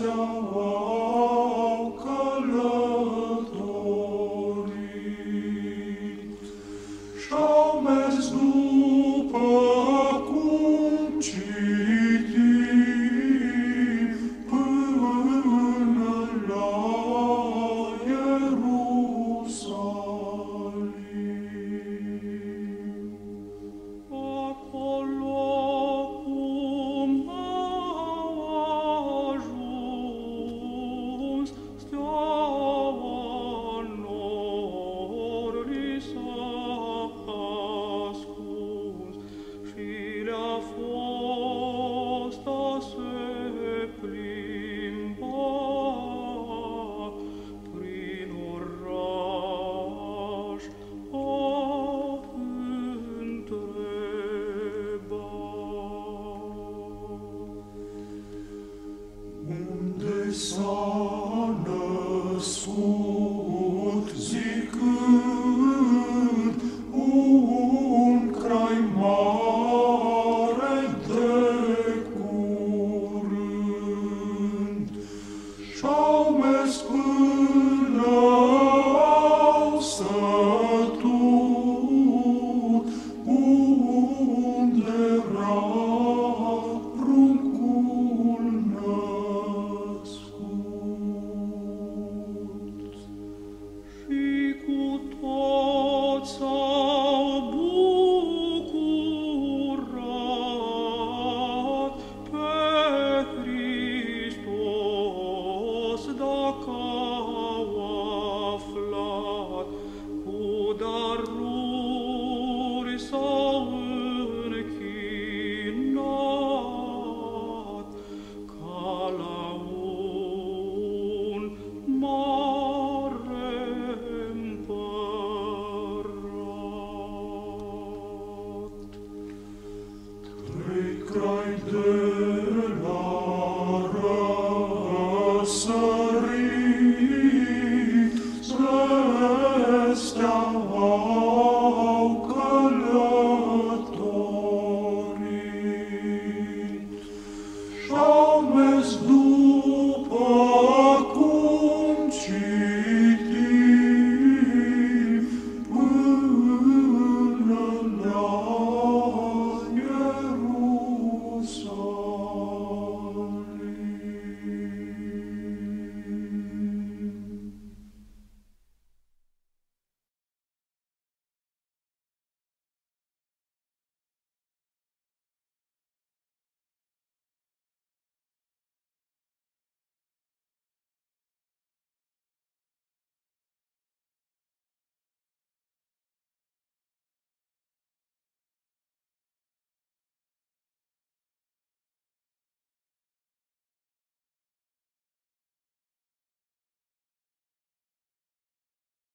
저 soul. caua flat, cu daruris cornerstone.